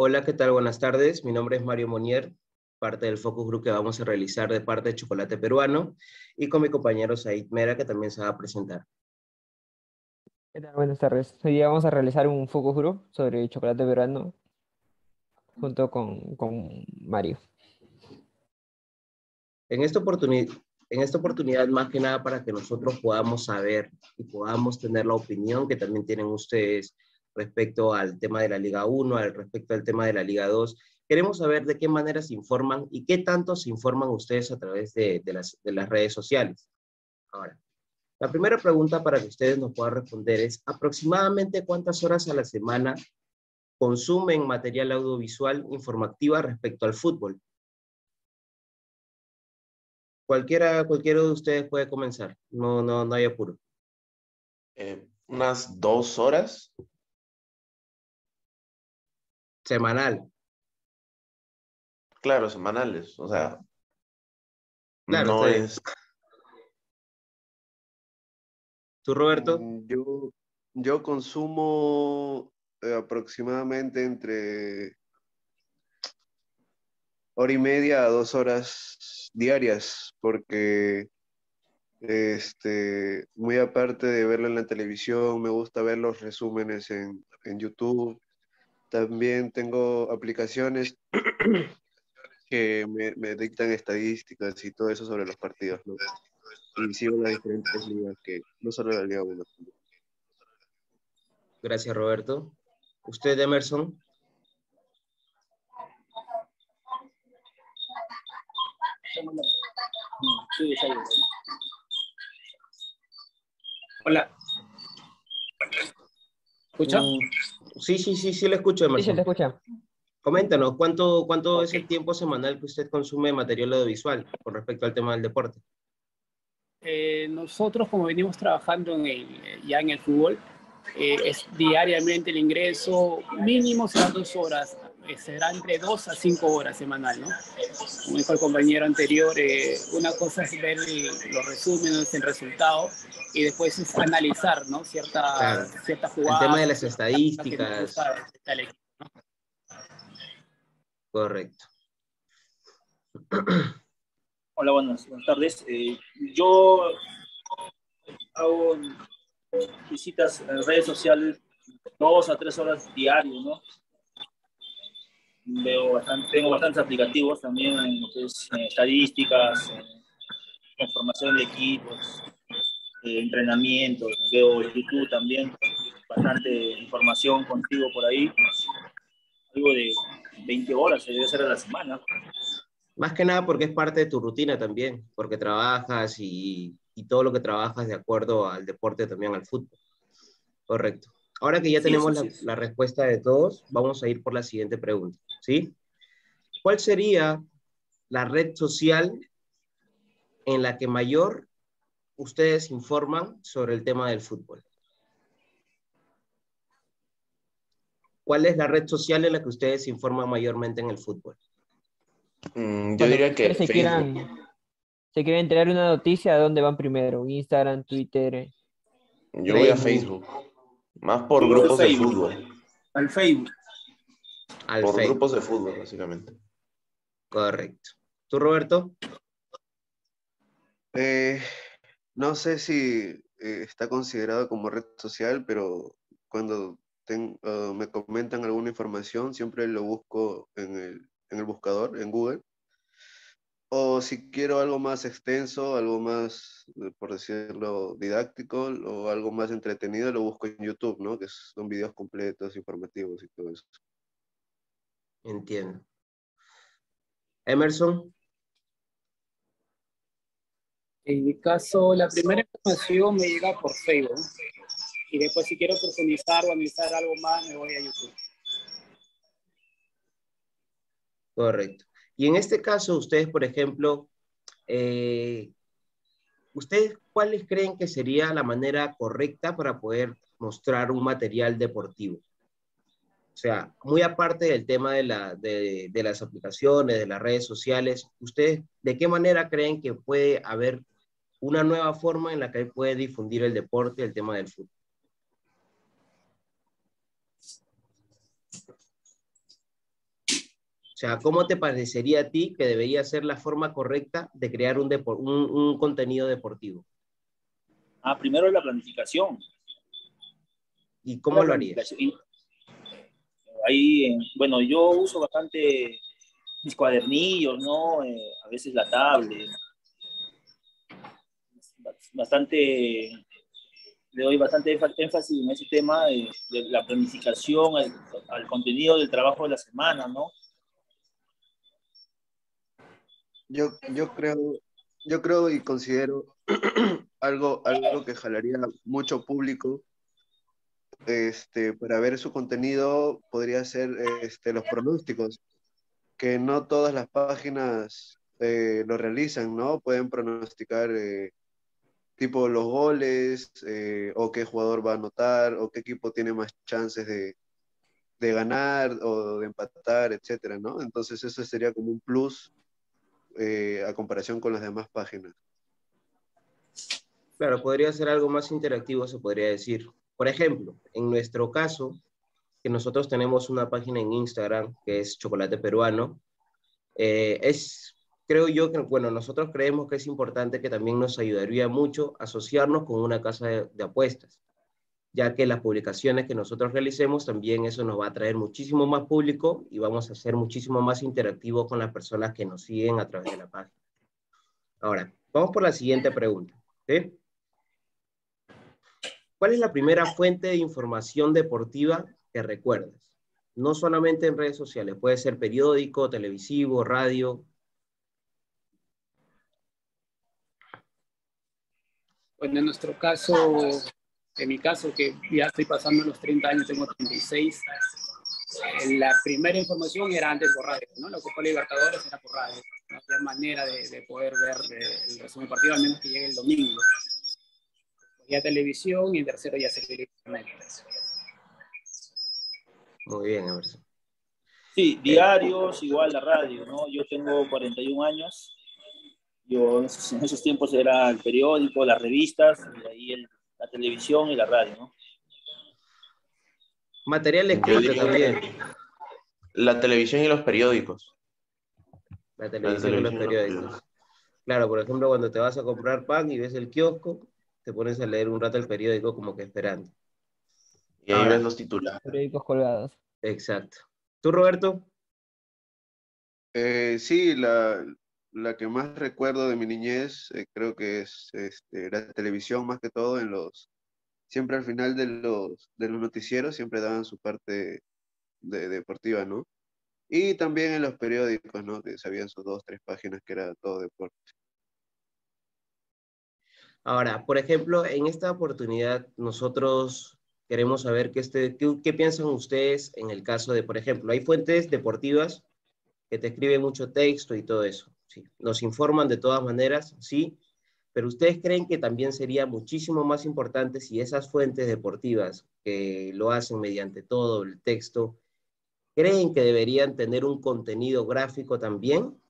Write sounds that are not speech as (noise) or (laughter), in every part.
Hola, ¿qué tal? Buenas tardes. Mi nombre es Mario Monier, parte del focus group que vamos a realizar de parte de Chocolate Peruano y con mi compañero Said Mera, que también se va a presentar. ¿Qué tal? Buenas tardes. Hoy día vamos a realizar un focus group sobre chocolate peruano junto con, con Mario. En esta, oportunidad, en esta oportunidad, más que nada para que nosotros podamos saber y podamos tener la opinión que también tienen ustedes respecto al tema de la Liga 1, al respecto al tema de la Liga 2. Queremos saber de qué manera se informan y qué tanto se informan ustedes a través de, de, las, de las redes sociales. Ahora, la primera pregunta para que ustedes nos puedan responder es, ¿aproximadamente cuántas horas a la semana consumen material audiovisual informativa respecto al fútbol? Cualquiera, cualquiera de ustedes puede comenzar, no, no, no hay apuro. Eh, unas dos horas. Semanal. Claro, semanales, o sea, Claro, no es... ¿Tú, Roberto? Mm, Yo, yo consumo eh, aproximadamente entre hora y media a dos horas diarias, porque este, muy aparte de verlo en la televisión, me gusta ver los resúmenes en, en YouTube. También tengo aplicaciones (clears throat) que me, me dictan estadísticas y todo eso sobre los partidos, ¿no? Y sigo las diferentes ligas que no solo la Liga 1. Gracias, Roberto. ¿Usted, Emerson? Hola. ¿Escucha? Mm, Sí, sí, sí, sí, le escucho, Sí, se Emerson. te escucha. Coméntanos, ¿cuánto, cuánto es el tiempo semanal que usted consume material audiovisual con respecto al tema del deporte? Eh, nosotros, como venimos trabajando en el- ya en el fútbol, eh, es diariamente el ingreso mínimo serán dos horas, será entre dos a cinco horas semanal, ¿no? Como dijo el compañero anterior, eh, una cosa es ver el- los resúmenes, el resultado, y después es analizar, ¿no? Cierta, Claro. cierta El jugada. tema de las estadísticas. gusta equipo. Correcto. Hola, buenas, buenas tardes. Eh, yo hago visitas en redes sociales dos a tres horas diario, ¿no? Veo bastante, tengo bastantes aplicativos también en que es eh, estadísticas, eh, información de equipos, eh, entrenamientos. Veo YouTube también, bastante información contigo por ahí. Algo de 20 horas, debe ser a la semana. Más que nada porque es parte de tu rutina también, porque trabajas y, y todo lo que trabajas de acuerdo al deporte, también al fútbol. Correcto. Ahora que ya Sí, tenemos sí, la, sí. la respuesta de todos, vamos a ir por la siguiente pregunta, ¿sí? ¿Cuál sería la red social en la que mayor ustedes informan sobre el tema del fútbol? ¿Cuál es la red social en la que ustedes informan mayormente en el fútbol? Mm, yo diría que se Facebook. quieran, se quieren enterar una noticia, ¿a dónde van primero? Instagram, Twitter. Yo voy a Facebook. Más por grupos de Facebook. fútbol. Al Facebook. Al Por Facebook. grupos de fútbol, básicamente. Correcto. ¿Tú, Roberto? Eh, no sé si eh, está considerado como red social, pero cuando ten- me comentan alguna información, siempre lo busco en el, en el buscador, en Google. O si quiero algo más extenso, algo más, eh, por decirlo, didáctico o algo más entretenido, lo busco en YouTube, ¿no? Que son videos completos, informativos y todo eso. Entiendo. Emerson, En mi caso, la primera información me llega por Facebook. Y después, si quiero profundizar o analizar algo más, me voy a YouTube. correcto. Y en este caso, ustedes, por ejemplo, eh, ¿ustedes cuáles creen que sería la manera correcta para poder mostrar un material deportivo? O sea, muy aparte del tema de, la, de, las aplicaciones, de las redes sociales, ¿ustedes de qué manera creen que puede haber una nueva forma en la que puede difundir el deporte, el tema del fútbol? Sea, ¿cómo te parecería a ti que debería ser la forma correcta de crear un, depor- un, un contenido deportivo? Ah, primero la planificación. ¿Y cómo lo harías? Ahí, eh, bueno, yo uso bastante mis cuadernillos, ¿no? Eh, a veces la tablet. Bastante, le doy bastante énfa- énfasis en ese tema de, de la planificación, al, al contenido del trabajo de la semana, ¿no? Yo, yo creo, yo creo y considero (clears throat) algo, algo que jalaría mucho público este, para ver su contenido podría ser este, los pronósticos, que no todas las páginas eh, lo realizan, ¿no? Pueden pronosticar eh, tipo los goles, eh, o qué jugador va a anotar, o qué equipo tiene más chances de, de ganar o de empatar, etcétera, ¿no? Entonces eso sería como un plus eh, a comparación con las demás páginas. Claro, podría ser algo más interactivo, se podría decir. Por ejemplo, en nuestro caso, que nosotros tenemos una página en Instagram que es Chocolate Peruano, eh, es, creo yo que, bueno, nosotros creemos que es importante que también nos ayudaría mucho asociarnos con una casa de, de apuestas, ya que las publicaciones que nosotros realicemos también eso nos va a traer muchísimo más público y vamos a ser muchísimo más interactivos con las personas que nos siguen a través de la página. Ahora, vamos por la siguiente pregunta. ¿sí? ¿Cuál es la primera fuente de información deportiva que recuerdas? No solamente en redes sociales, puede ser periódico, televisivo, radio. Bueno, en nuestro caso, en mi caso, que ya estoy pasando los 30 años, tengo 36, eh, la primera información era antes por radio, ¿no? La Copa Libertadores era por radio. No había manera de, de poder ver eh, el resumen partido, al menos que llegue el domingo. Ya televisión y en tercero ya se internet. Muy bien, Emerson. Sí, diarios, igual la radio, ¿no? Yo tengo 41 años. Yo en esos, en esos tiempos era el periódico, las revistas, y ahí el- la televisión y la radio, ¿no? Material escrito también. La televisión y los periódicos. La televisión y los televisión y los periódicos. Claro, por ejemplo, cuando te vas a comprar pan y ves el kiosco, te pones a leer un rato el periódico como que esperando. Y ahí Ahora. ves los titulares. Periódicos colgados. Exacto. ¿Tú, Roberto? Eh, sí, la, la que más recuerdo de mi niñez eh, creo que es este, la televisión más que todo en los siempre al final de los de los noticieros siempre daban su parte de, deportiva, ¿no? Y también en los periódicos, ¿no? Que sabían sus dos, tres páginas que era todo deporte. Ahora, por ejemplo, en esta oportunidad nosotros queremos saber qué, este, qué, qué piensan ustedes en el caso de, por ejemplo, hay fuentes deportivas que te escriben mucho texto y todo eso. Sí, nos informan de todas maneras, sí, pero ustedes creen que también sería muchísimo más importante si esas fuentes deportivas que lo hacen mediante todo el texto, creen que deberían tener un contenido gráfico también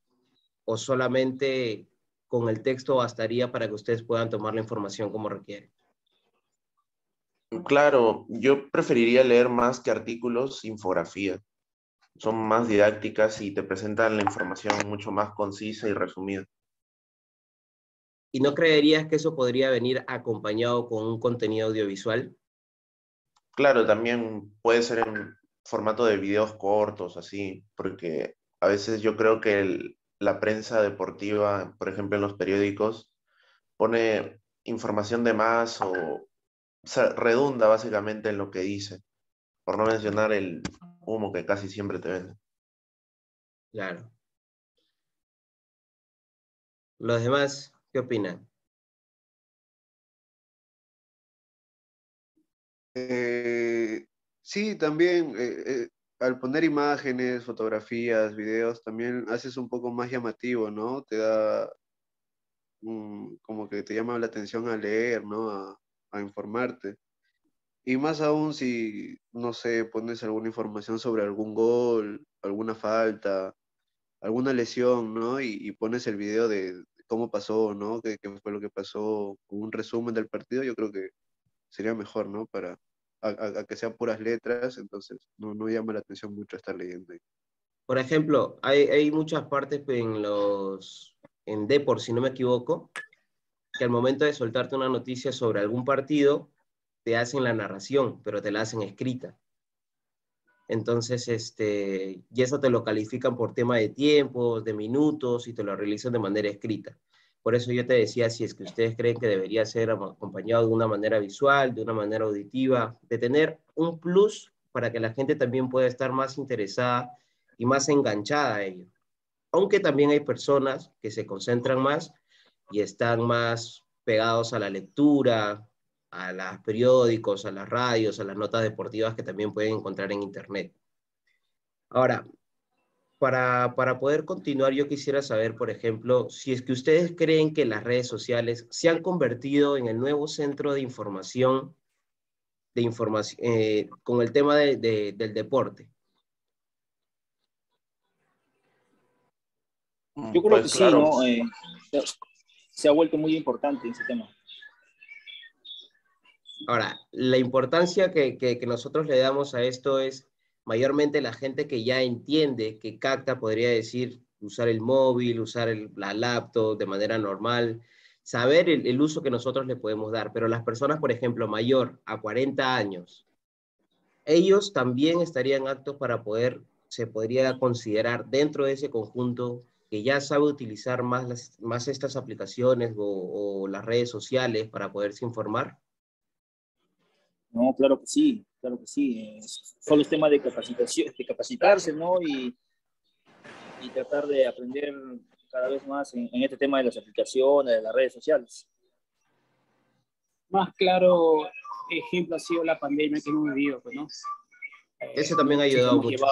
o solamente con el texto bastaría para que ustedes puedan tomar la información como requieren. Claro, yo preferiría leer más que artículos, infografías. Son más didácticas y te presentan la información mucho más concisa y resumida. ¿Y no creerías que eso podría venir acompañado con un contenido audiovisual? Claro, también puede ser en formato de videos cortos, así, porque a veces yo creo que el- la prensa deportiva, por ejemplo, en los periódicos, pone información de más o, o sea, redunda básicamente en lo que dice, por no mencionar el humo que casi siempre te venden. Claro. Los demás, ¿qué opinan? Eh, sí, también eh, eh, al poner imágenes, fotografías, videos, también haces un poco más llamativo, ¿no? Te da como que te llama la atención a leer, ¿no? A, a informarte. Y más aún si, no sé, pones alguna información sobre algún gol, alguna falta, alguna lesión, ¿no? Y, y pones el video de cómo pasó, ¿no? ¿Qué, qué fue lo que pasó? Un resumen del partido, yo creo que sería mejor, ¿no? Para a, que sean puras letras, entonces no, no llama la atención mucho estar leyendo. Por ejemplo, hay, hay muchas partes en los, en Deport, si no me equivoco, que al momento de soltarte una noticia sobre algún partido, te hacen la narración, pero te la hacen escrita. Entonces, este, y eso te lo califican por tema de tiempos, de minutos, y te lo realizan de manera escrita. Por eso yo te decía, si es que ustedes creen que debería ser acompañado de una manera visual, de una manera auditiva, de tener un plus para que la gente también pueda estar más interesada y más enganchada a ello. Aunque también hay personas que se concentran más y están más pegados a la lectura, a los periódicos, a las radios, a las notas deportivas que también pueden encontrar en Internet. Ahora, para, para, poder continuar, yo quisiera saber, por ejemplo, si es que ustedes creen que las redes sociales se han convertido en el nuevo centro de información, de información eh, con el tema de, de, del deporte. Yo creo pues, que sí, ¿no? Eh, se ha vuelto muy importante ese tema. Ahora, la importancia que, nosotros le damos a esto es mayormente la gente que ya entiende, que capta, podría decir, usar el móvil, usar la laptop de manera normal, saber el, el, uso que nosotros le podemos dar. Pero las personas, por ejemplo, mayor a 40 años, ellos también estarían aptos para poder, se podría considerar dentro de ese conjunto que ya sabe utilizar más, estas aplicaciones o las redes sociales para poderse informar. No, claro que sí, claro que sí. Solo es tema de capacitación, de capacitarse, ¿no? Y, y tratar de aprender cada vez más en, este tema de las aplicaciones, de las redes sociales. Más claro ejemplo ha sido la pandemia que hemos vivido, pues, ¿no? Ese también ha ayudado mucho.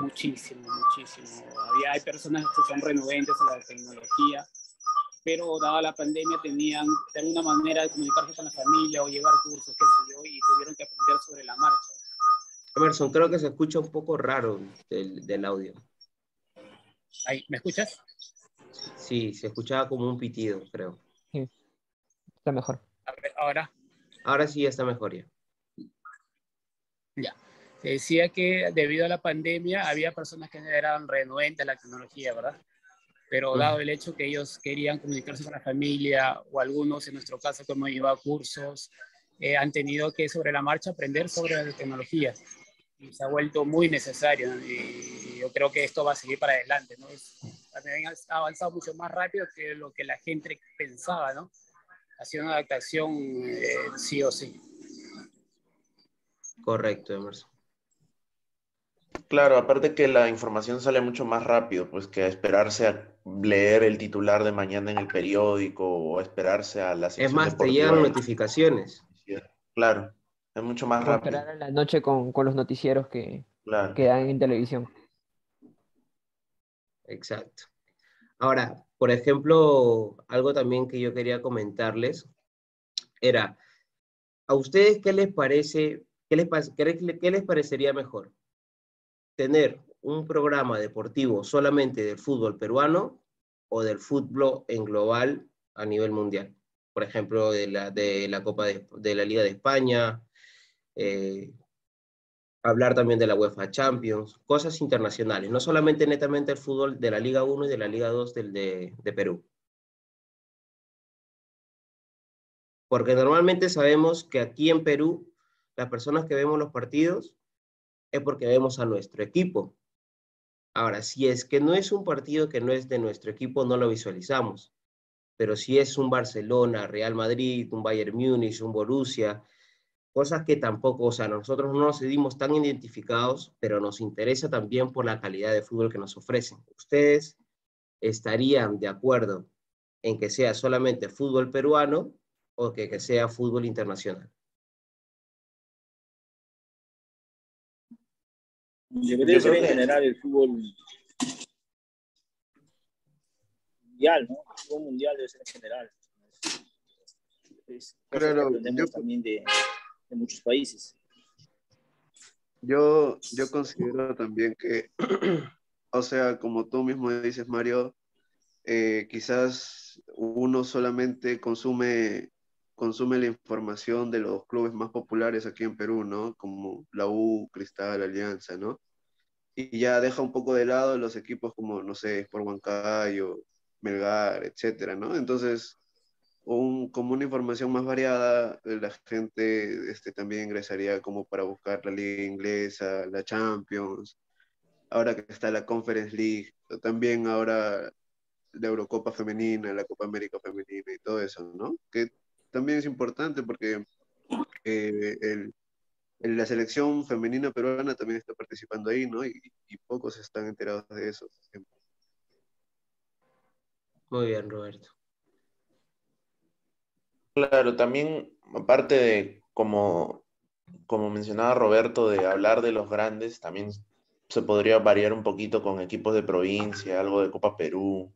Muchísimo, muchísimo. Había, hay personas que son renuentes a la tecnología pero dada la pandemia tenían de alguna manera de comunicarse con la familia o llevar cursos, qué sé yo, y tuvieron que aprender sobre la marcha. Emerson, creo que se escucha un poco raro del, del audio. Ahí, ¿Me escuchas? Sí, se escuchaba como un pitido, creo. Sí, está mejor. A ver, ahora. Ahora sí está mejor ya. Ya. Se decía que debido a la pandemia había personas que eran renuentes a la tecnología, ¿verdad? Pero dado el hecho que ellos querían comunicarse con la familia o algunos, en nuestro caso, como iba a cursos, eh, han tenido que sobre la marcha aprender sobre la tecnología y se ha vuelto muy necesario y yo creo que esto va a seguir para adelante, ¿no? también ha avanzado mucho más rápido que lo que la gente pensaba, ¿no? Ha sido una adaptación eh, sí o sí. Correcto, Emerson. Claro, aparte que la información sale mucho más rápido, pues que esperarse a leer el titular de mañana en el periódico o esperarse a las... Es más, te llegan notificaciones. Claro, es mucho más rápido. Esperar a la noche con, los noticieros que, que dan en televisión. Exacto. Ahora, por ejemplo, algo también que yo quería comentarles era, ¿a ustedes qué les parece, qué les, qué les parecería mejor? Tener un programa deportivo solamente del fútbol peruano o del fútbol en global a nivel mundial. Por ejemplo, de la, de la Copa de, la Liga de España, eh, hablar también de la UEFA Champions, cosas internacionales, no solamente netamente el fútbol de la Liga 1 y de la Liga 2 del, de, de Perú. Porque normalmente sabemos que aquí en Perú, las personas que vemos los partidos es porque vemos a nuestro equipo. Ahora, si es que no es un partido que no es de nuestro equipo, no lo visualizamos. Pero si es un Barcelona, Real Madrid, un Bayern Múnich, un Borussia, cosas que tampoco, o sea, nosotros no nos sentimos tan identificados, pero nos interesa también por la calidad de fútbol que nos ofrecen. ¿Ustedes estarían de acuerdo en que sea solamente fútbol peruano o que, que sea fútbol internacional? Debería ser en general el fútbol mundial, ¿no? El fútbol mundial debe ser en general. Es claro, yo, también de, de, muchos países. Yo, yo considero también que, (clears throat) o sea, como tú mismo dices, Mario, eh, quizás uno solamente consume consume la información de los clubes más populares aquí en Perú, ¿no? Como la U, Cristal, Alianza, ¿no? y ya deja un poco de lado los equipos como, no sé, por Huancayo, Melgar, etcétera, ¿no? Entonces, un, como una información más variada, la gente este, también ingresaría como para buscar la liga inglesa, la Champions, ahora que está la Conference League, también ahora la Eurocopa femenina, la Copa América femenina y todo eso, ¿no? Que también es importante porque eh, el, la selección femenina peruana también está participando ahí, ¿no? Y, pocos están enterados de eso. Muy bien, Roberto. Claro, también aparte de, como, como mencionaba Roberto, de hablar de los grandes, también se podría variar un poquito con equipos de provincia, algo de Copa Perú,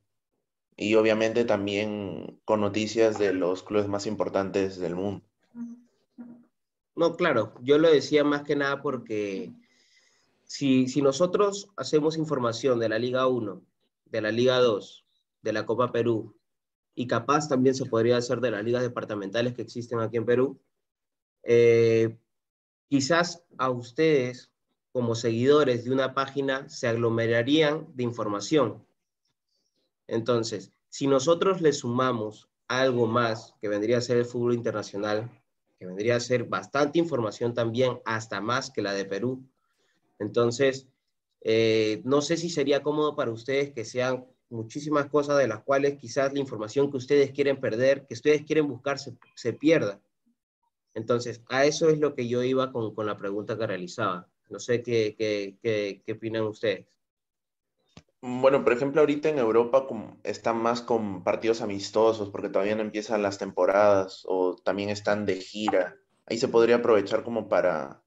y obviamente también con noticias de los clubes más importantes del mundo. No, claro, yo lo decía más que nada porque si, si nosotros hacemos información de la Liga 1, de la Liga 2, de la Copa Perú, y capaz también se podría hacer de las ligas departamentales que existen aquí en Perú, eh, quizás a ustedes como seguidores de una página se aglomerarían de información. Entonces, si nosotros le sumamos algo más que vendría a ser el fútbol internacional, que vendría a ser bastante información también, hasta más que la de Perú. Entonces, eh, no sé si sería cómodo para ustedes que sean muchísimas cosas de las cuales quizás la información que ustedes quieren perder, que ustedes quieren buscar, se, pierda. Entonces, a eso es lo que yo iba con, con la pregunta que realizaba. No sé qué, qué, qué, qué opinan ustedes. Bueno, por ejemplo, ahorita en Europa están más con partidos amistosos porque todavía empiezan las temporadas o también están de gira. Ahí se podría aprovechar como para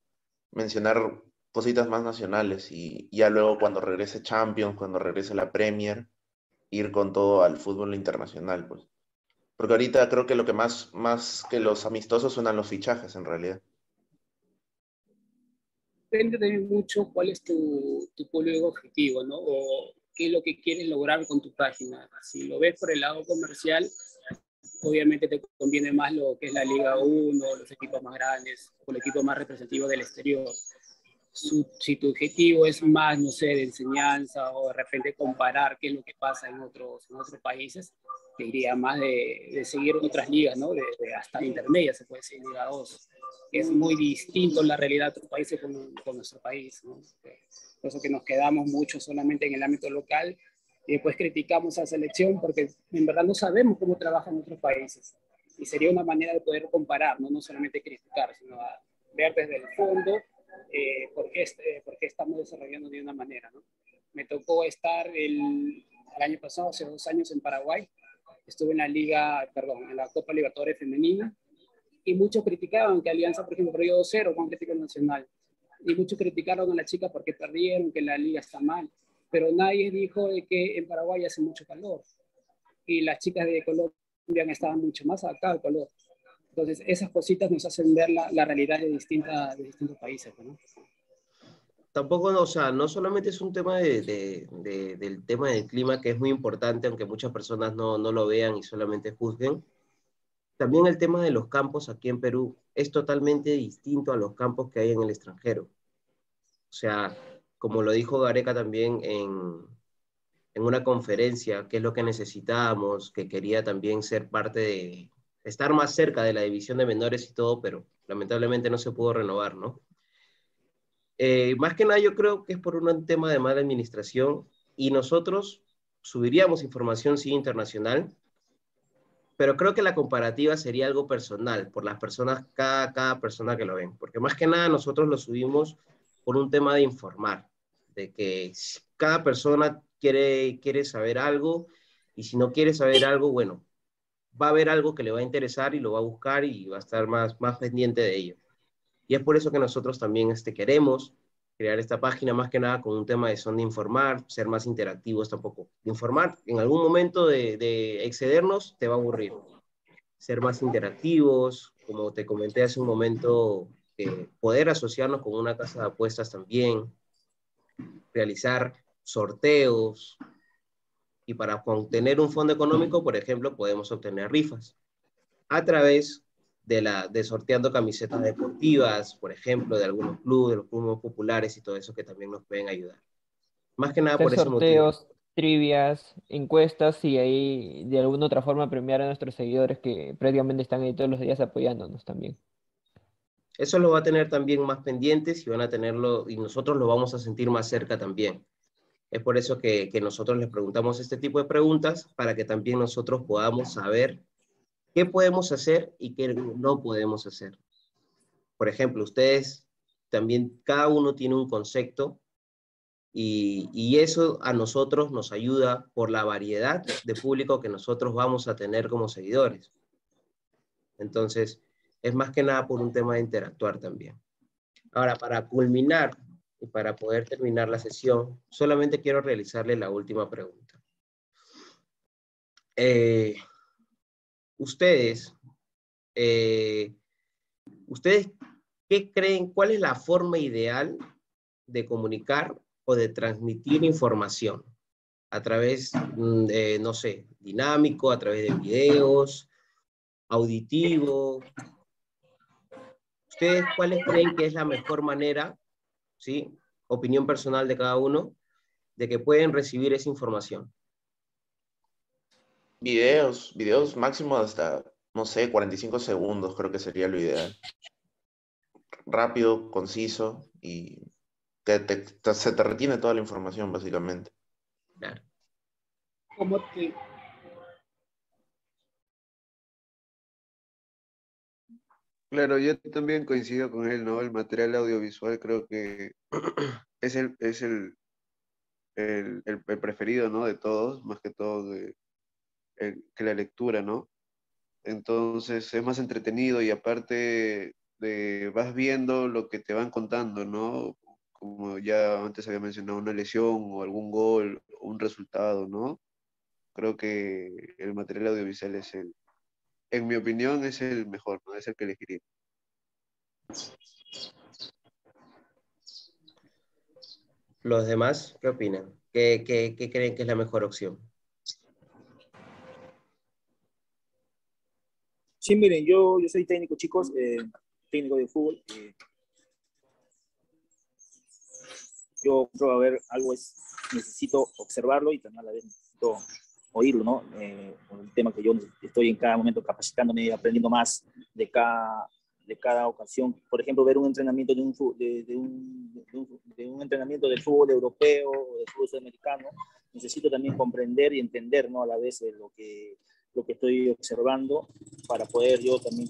mencionar cositas más nacionales y ya luego cuando regrese Champions, cuando regrese la Premier, ir con todo al fútbol internacional, pues. Porque ahorita creo que lo que más, más que los amistosos suenan los fichajes en realidad. Depende también mucho cuál es tu, tu objetivo, ¿no? Qué es lo que quieres lograr con tu página. Si lo ves por el lado comercial, obviamente te conviene más lo que es la Liga 1, los equipos más grandes, o el equipo más representativo del exterior. Si tu objetivo es más, no sé, de enseñanza o de repente comparar qué es lo que pasa en otros, en otros países, te diría más de, de seguir otras ligas, ¿no? De, hasta intermedia, se puede decir, Liga 2. Es muy distinto la realidad de otros países con, con nuestro país, ¿no? por eso que nos quedamos mucho solamente en el ámbito local y después criticamos a la selección porque en verdad no sabemos cómo trabajan otros países. Y sería una manera de poder comparar, no, no solamente criticar, sino ver desde el fondo eh, por, qué, este, por, qué, estamos desarrollando de una manera. ¿no? Me tocó estar el, año pasado, hace dos años en Paraguay, estuve en la Liga, perdón, en la Copa Libertadores Femenina, y muchos criticaban que Alianza, por ejemplo, perdió 2-0 con Atlético Nacional y muchos criticaron a la chica porque perdieron, que la liga está mal, pero nadie dijo de que en Paraguay hace mucho calor y las chicas de Colombia estaban mucho más acá al calor. Entonces, esas cositas nos hacen ver la, la realidad de, distintas de distintos países. ¿no? Tampoco, o sea, no solamente es un tema de, de, del tema del clima, que es muy importante, aunque muchas personas no, no lo vean y solamente juzguen, también el tema de los campos aquí en Perú es totalmente distinto a los campos que hay en el extranjero. O sea, como lo dijo Gareca también en, en una conferencia, qué es lo que necesitábamos, que quería también ser parte de, estar más cerca de la división de menores y todo, pero lamentablemente no se pudo renovar, ¿no? Eh, más que nada yo creo que es por un tema de mala administración y nosotros subiríamos información, sí, internacional, pero creo que la comparativa sería algo personal, por las personas, cada, cada persona que lo ven, porque más que nada nosotros lo subimos por un tema de informar, de que cada persona quiere, quiere saber algo y si no quiere saber algo, bueno, va a haber algo que le va a interesar y lo va a buscar y va a estar más, más pendiente de ello. Y es por eso que nosotros también este, queremos crear esta página más que nada con un tema de son de informar, ser más interactivos tampoco. Informar, en algún momento de, excedernos, te va a aburrir. Ser más interactivos, como te comenté hace un momento, eh, poder asociarnos con una casa de apuestas también, realizar sorteos, y para obtener un fondo económico, por ejemplo, podemos obtener rifas a través de, la, de sorteando camisetas deportivas, por ejemplo, de algunos clubes, de los clubes populares y todo eso que también nos pueden ayudar. Más que nada por ese motivo. sorteos, trivias, encuestas y ahí de alguna otra forma premiar a nuestros seguidores que prácticamente están ahí todos los días apoyándonos también. Eso lo va a tener también más pendientes y van a tenerlo, y nosotros lo vamos a sentir más cerca también. Es por eso que, nosotros les preguntamos este tipo de preguntas, para que también nosotros podamos saber qué podemos hacer y qué no podemos hacer. Por ejemplo, ustedes también, cada uno tiene un concepto y, eso a nosotros nos ayuda por la variedad de público que nosotros vamos a tener como seguidores. Entonces, es más que nada por un tema de interactuar también. Ahora, para culminar y para poder terminar la sesión, solamente quiero realizarle la última pregunta. Eh, ustedes, eh, ¿ustedes qué creen? ¿Cuál es la forma ideal de comunicar o de transmitir información? A través mm, de, no sé, dinámico, a través de videos, auditivo. ¿Ustedes cuáles creen que es la mejor manera, sí, opinión personal de cada uno, de que pueden recibir esa información? Videos, videos máximo hasta, no sé, 45 segundos creo que sería lo ideal. Rápido, conciso y que te, te, se te retiene toda la información básicamente. Claro. ¿Cómo te, Claro, yo también coincido con él, ¿no? El material audiovisual creo que (clears throat) es el, es el, el, el- preferido, ¿no? De todos, más que todo el- que la lectura, ¿no? Entonces es más entretenido y aparte de, vas viendo lo que te van contando, ¿no? Como ya antes había mencionado, una lesión o algún gol, un resultado, ¿no? Creo que el material audiovisual es el, en mi opinión, es el mejor, ¿no? Es el que elegiría. ¿Los demás qué opinan? ¿Qué, qué, qué creen que es la mejor opción? Sí, miren, yo, yo soy técnico, chicos, eh, técnico de fútbol. eh, yo creo, a ver, algo es, necesito observarlo y también a la vez necesito oírlo, ¿no? Eh, el tema que yo estoy en cada momento capacitándome y aprendiendo más de cada, de cada ocasión. Por ejemplo, ver un entrenamiento de un, de, de un, de un, de un entrenamiento del fútbol europeo o del fútbol sudamericano, necesito también comprender y entender, ¿no? A la vez eh, lo que, lo que estoy observando para poder yo también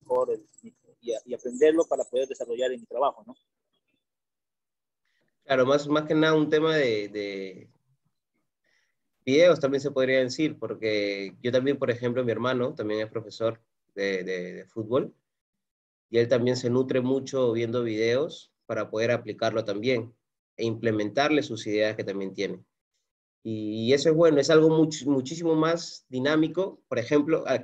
mejor, eh, y, y aprenderlo para poder desarrollar en mi trabajo, ¿no? Claro, más, más que nada un tema de videos también se podría decir, porque yo también, por ejemplo, mi hermano también es profesor de, fútbol y él también se nutre mucho viendo videos para poder aplicarlo también e implementarle sus ideas que también tiene. Y, eso es bueno, es algo much- muchísimo más dinámico, por ejemplo, a,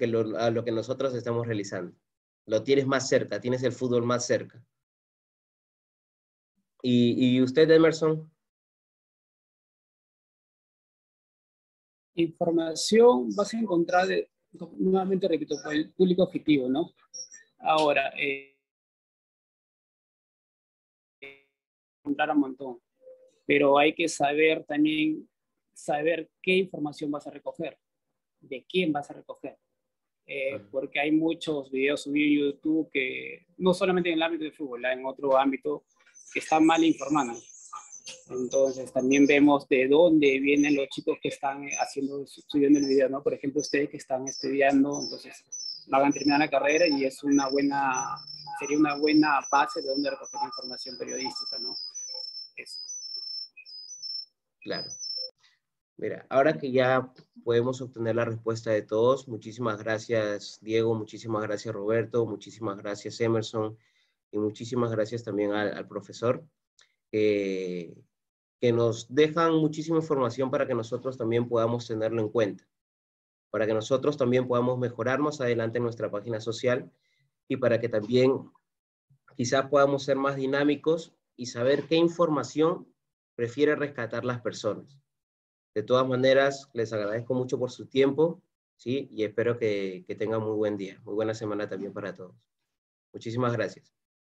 lo, que nosotros estamos realizando. Lo tienes más cerca, tienes el fútbol más cerca. ¿Y, y usted, Emerson? Información vas a encontrar, de- nuevamente repito, por el público objetivo, ¿no? Ahora, eh, encontrar un montón, pero hay que saber también, saber qué información vas a recoger, de quién vas a recoger. Eh, porque hay muchos videos subidos en YouTube que, no solamente en el ámbito de fútbol, en otro ámbito, que están mal informando. Entonces también vemos de dónde vienen los chicos que están haciendo, subiendo el video, ¿no? Por ejemplo, ustedes que están estudiando, entonces van a terminar la carrera y es una buena, sería una buena base de dónde recoger información periodística, ¿no? Claro. Mira, ahora que ya podemos obtener la respuesta de todos, muchísimas gracias Diego, muchísimas gracias Roberto, muchísimas gracias Emerson y muchísimas gracias también al, al profesor, eh, que nos dejan muchísima información para que nosotros también podamos tenerlo en cuenta, para que nosotros también podamos mejorar más adelante nuestra página social y para que también quizás podamos ser más dinámicos y saber qué información prefiere rescatar las personas. De todas maneras, les agradezco mucho por su tiempo, ¿sí? Y espero que, que tengan muy buen día, muy buena semana también para todos. Muchísimas gracias.